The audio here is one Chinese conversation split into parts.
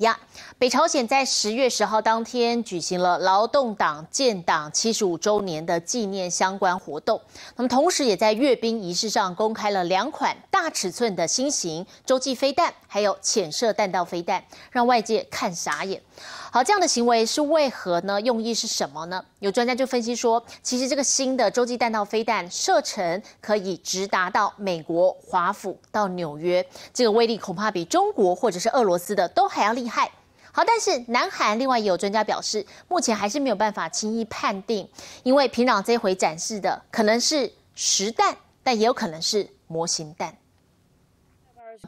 亚，北朝鲜在十月十号当天举行了劳动党建党七十五周年的纪念相关活动。那么，同时也在阅兵仪式上公开了两款大尺寸的新型洲际飞弹，还有潜射弹道飞弹，让外界看傻眼。好，这样的行为是为何呢？用意是什么呢？有专家就分析说，其实这个新的洲际弹道飞弹射程可以直达到美国华府到纽约，这个威力恐怕比中国或者是俄罗斯的都还要厉害。好，但是南韩另外也有专家表示，目前还是没有办法轻易判定，因为平壤这回展示的可能是实弹，但也有可能是模型弹。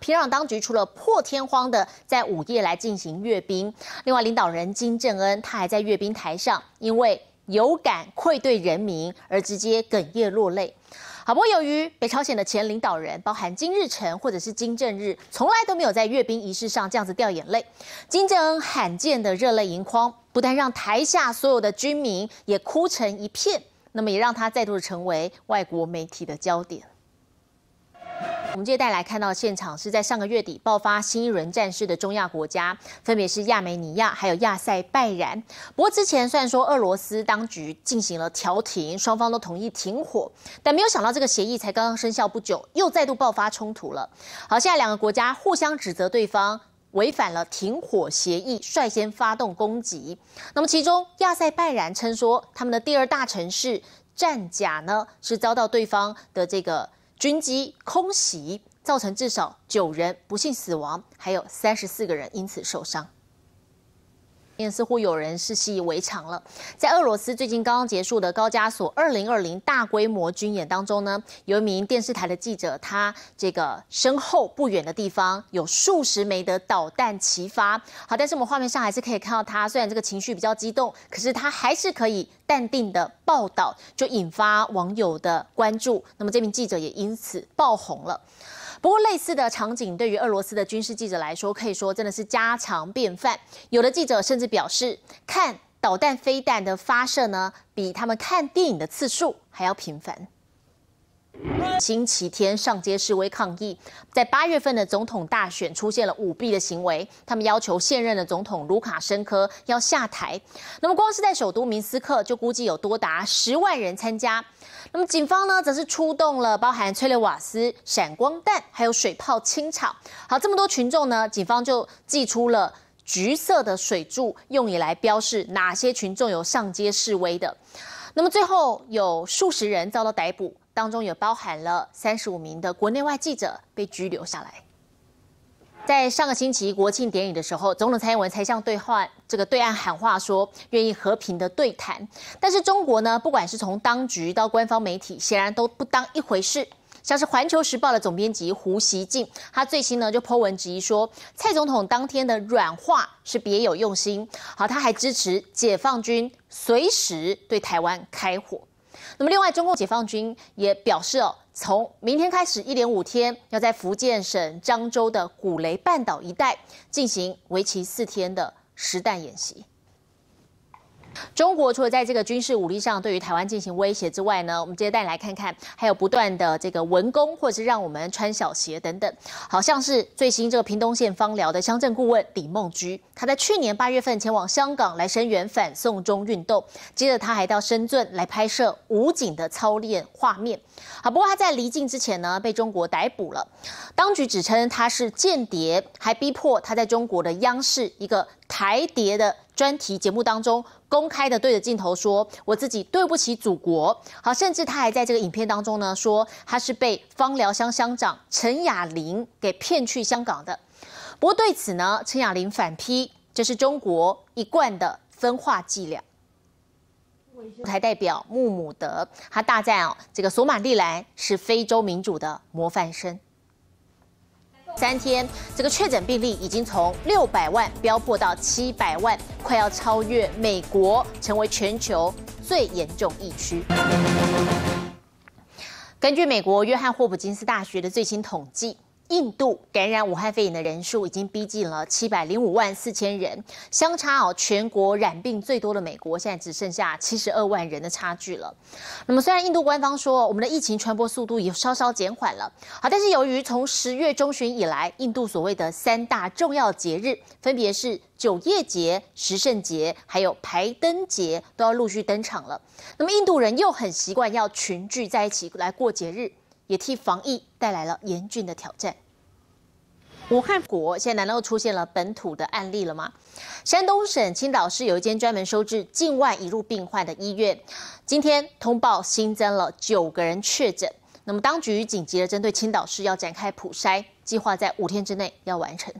平壤当局除了破天荒的在午夜来进行阅兵，另外领导人金正恩他还在阅兵台上，因为有感愧对人民而直接哽咽落泪。好，不过由于北朝鲜的前领导人，包含金日成或者是金正日，从来都没有在阅兵仪式上这样子掉眼泪，金正恩罕见的热泪盈眶，不但让台下所有的军民也哭成一片，那么也让他再度成为外国媒体的焦点。我们接着带来看到现场是在上个月底爆发新一轮战事的中亚国家，分别是亚美尼亚还有亚塞拜然。不过之前虽然说俄罗斯当局进行了调停，双方都同意停火，但没有想到这个协议才刚刚生效不久，又再度爆发冲突了。好，现在两个国家互相指责对方违反了停火协议，率先发动攻击。那么其中亚塞拜然称说，他们的第二大城市战甲呢是遭到对方的这个。军机空袭造成至少九人不幸死亡，还有三十四个人因此受伤。似乎有人是习以为常了。在俄罗斯最近刚刚结束的高加索二零二零大规模军演当中呢，有一名电视台的记者，他这个身后不远的地方有数十枚的导弹齐发。好，但是我们画面上还是可以看到他，虽然这个情绪比较激动，可是他还是可以淡定的报道，就引发网友的关注。那么这名记者也因此爆红了。不过，类似的场景对于俄罗斯的军事记者来说，可以说真的是家常便饭。有的记者甚至表示，看导弹飞弹的发射呢，比他们看电影的次数还要频繁。星期天上街示威抗议，在八月份的总统大选出现了舞弊的行为，他们要求现任的总统卢卡申科要下台。那么，光是在首都明斯克就估计有多达十万人参加。那么，警方呢，则是出动了包含催泪瓦斯、闪光弹，还有水炮清场。好，这么多群众呢，警方就祭出了橘色的水柱，用以来标示哪些群众有上街示威的。那么，最后有数十人遭到逮捕。当中也包含了三十五名的国内外记者被拘留下来。在上个星期国庆典礼的时候，总统蔡英文才向对换这个对岸喊话，说愿意和平的对谈。但是中国呢，不管是从当局到官方媒体，显然都不当一回事。像是《环球时报》的总编辑胡锡进，他最新呢就颇文质疑说，蔡总统当天的软化是别有用心。好，他还支持解放军随时对台湾开火。那么，另外，中共解放军也表示哦，从明天开始一连五天，要在福建省漳州的古雷半岛一带进行为期四天的实弹演习。中国除了在这个军事武力上对于台湾进行威胁之外呢，我们接着带来看看，还有不断的这个文攻，或者是让我们穿小鞋等等。好像是最新这个屏东县芳寮的乡镇顾问李梦居，他在去年八月份前往香港来声援反送中运动，接着他还到深圳来拍摄武警的操练画面。好，不过他在离境之前呢，被中国逮捕了，当局指称他是间谍，还逼迫他在中国的央视一个台谍的。专题节目当中公开的对着镜头说：“我自己对不起祖国。”好，甚至他还在这个影片当中呢说他是被方寮乡乡长陈雅玲给骗去香港的。不过对此呢，陈雅玲反批这是中国一贯的分化伎俩。台代表穆姆德他大赞哦，这个索马利兰是非洲民主的模范生。三天，这个确诊病例已经从六百万飙破到七百万，快要超越美国，成为全球最严重疫区。根据美国约翰霍普金斯大学的最新统计，印度感染武汉肺炎的人数已经逼近了七百零五万四千人，相差哦全国染病最多的美国，现在只剩下七十二万人的差距了。那么虽然印度官方说我们的疫情传播速度也稍稍减缓了，好，但是由于从十月中旬以来，印度所谓的三大重要节日，分别是九叶节、十圣节，还有排灯节，都要陆续登场了。那么印度人又很习惯要群聚在一起来过节日。也替防疫带来了严峻的挑战。武汉国现在难道出现了本土的案例了吗？山东省青岛市有一间专门收治境外移入病患的医院，今天通报新增了九个人确诊。那么当局紧急的针对青岛市要展开普筛，计划在五天之内要完成。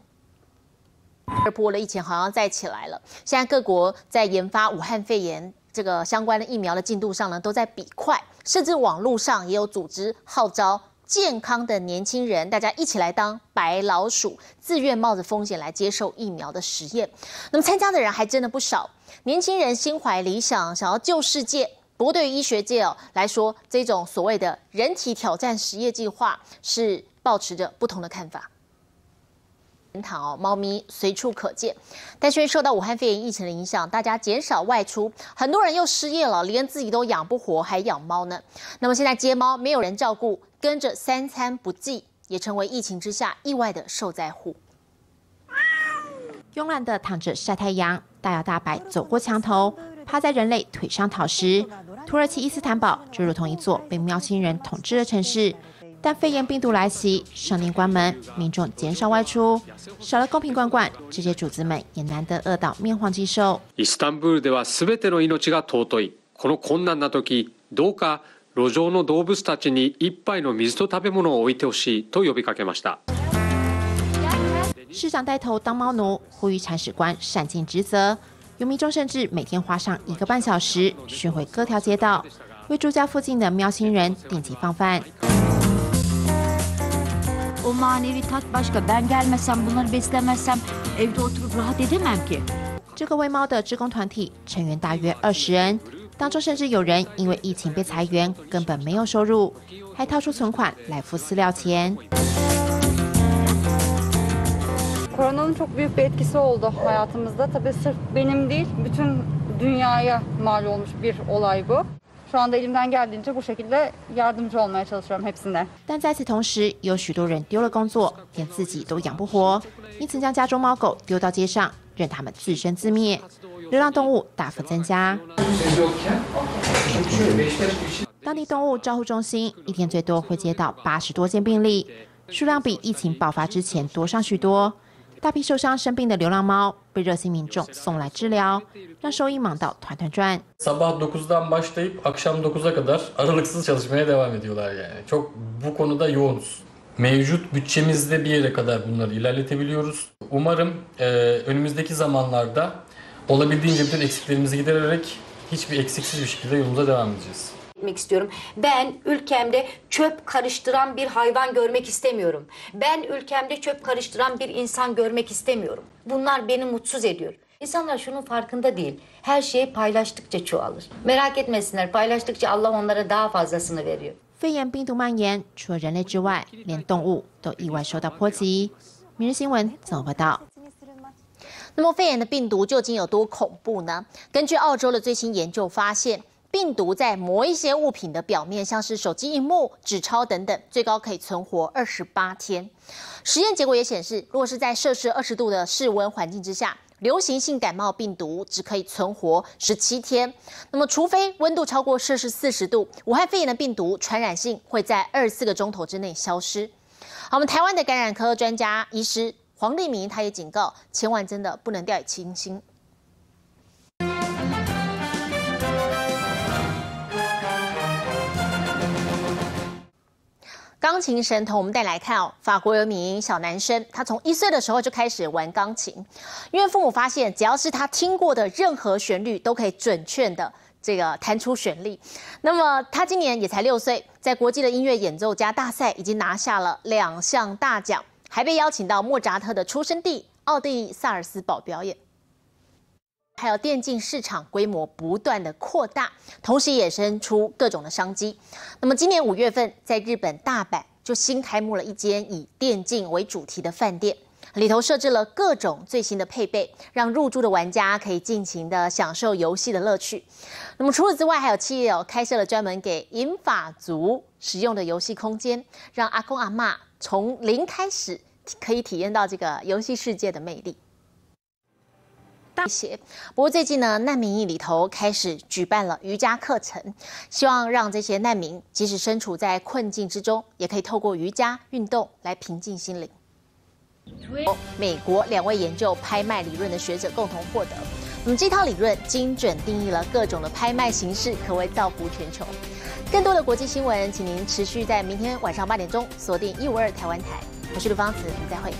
二波的疫情好像再起来了，现在各国在研发武汉肺炎。这个相关的疫苗的进度上呢，都在比快，甚至网络上也有组织号召健康的年轻人，大家一起来当白老鼠，自愿冒着风险来接受疫苗的实验。那么参加的人还真的不少，年轻人心怀理想，想要救世界。不过对于医学界哦来说，这种所谓的人体挑战实验计划是保持着不同的看法。天堂哦，猫咪随处可见，但是受到武汉肺炎疫情的影响，大家减少外出，很多人又失业了，连自己都养不活，还养猫呢。那么现在接猫没有人照顾，跟着三餐不继，也成为疫情之下意外的受灾户。慵懒的躺着晒太阳，大摇大摆走过墙头，趴在人类腿上讨食。土耳其伊斯坦堡就如同一座被喵星人统治的城市。但肺炎病毒来袭，商店关门，民众减少外出，少了公平管管，这些主子们也难得饿到面黄肌瘦。イスタンブールではすべての命が尊い。この困難な時、どうか路上の動物たちに一杯の水と食べ物を置いてほしいと呼びかけました。市长带头当猫奴，呼吁铲屎官善尽职责。有民众甚至每天花上一个半小时巡回各条街道，为住家附近的喵星人定期放饭。 O manevi tat başka. Ben gelmesem, bunları beslemezsem evde oturup rahat edemem ki. 这个喂猫的职工团体成员大约二十人，当中甚至有人因为疫情被裁员，根本没有收入，还掏出存款来付饲料钱。Koronanın çok büyük bir etkisi oldu hayatımızda. Tabii sırf benim değil, bütün dünyaya mal olmuş bir olay bu. 但在此同时，有许多人丢了工作，连自己都养不活，因此将家中猫狗丢到街上，任它们自生自灭，流浪动物大幅增加。当地动物照护中心一天最多会接到八十多件病例，数量比疫情爆发之前多上许多。大批受伤生病的流浪猫被热心民众送来治疗，让收益忙到团团转。Sabah 9'dan başlayıp akşam 9'a kadar aralıksız çalışmaya devam ediyorlar yani. Çok bu konuda yoğunuz. Mevcut bütçemizde bir yere kadar bunları ilerletebiliyoruz. Umarım e, önümüzdeki zamanlarda olabildiğince bütün eksiklerimizi gidererek hiçbir eksiksiz bir şekilde yolumuza devam edeceğiz. etmek istiyorum. Ben ülkemde çöp karıştıran bir hayvan görmek istemiyorum. Ben ülkemde çöp karıştıran bir insan görmek istemiyorum. Bunlar beni mutsuz ediyor. İnsanlar şunun farkında değil. Her şey paylaştıkça çoğalır. Merak etmesinler. Paylaştıkça Allah onlara daha fazlasını veriyor. 肺炎病毒蔓延，除了人类之外，连动物都意外受到波及。明日新闻怎么报道？那么肺炎的病毒究竟有多恐怖呢？根据澳洲的最新研究发现。 病毒在某一些物品的表面，像是手机荧幕、纸钞等等，最高可以存活二十八天。实验结果也显示，如果是在摄氏二十度的室温环境之下，流行性感冒病毒只可以存活十七天。那么，除非温度超过摄氏四十度，武汉肺炎的病毒传染性会在二十四个钟头之内消失。好，我们台湾的感染科专家医师黄立明，他也警告，千万真的不能掉以轻心。钢琴神童，我们再来看哦。法国有名小男生，他从一岁的时候就开始玩钢琴，因为父母发现，只要是他听过的任何旋律，都可以准确的这个弹出旋律。那么他今年也才六岁，在国际的音乐演奏家大赛已经拿下了两项大奖，还被邀请到莫扎特的出生地奥地利萨尔斯堡表演。还有电竞市场规模不断的扩大，同时衍生出各种的商机。那么今年五月份，在日本大阪就新开幕了一间以电竞为主题的饭店。里头设置了各种最新的配备，让入住的玩家可以尽情的享受游戏的乐趣。那么除此之外，还有企业哦开设了专门给银发族使用的游戏空间，让阿公阿妈从零开始可以体验到这个游戏世界的魅力。大些，不过最近呢，难民营里头开始举办了瑜伽课程，希望让这些难民即使身处在困境之中，也可以透过瑜伽运动来平静心灵。美国两位研究拍卖理论的学者共同获得。那么这套理论精准定义了各种的拍卖形式，可谓造福全球。更多的国际新闻，请您持续在明天晚上八点钟锁定一五二台湾台。我是刘芳慈，我们再会。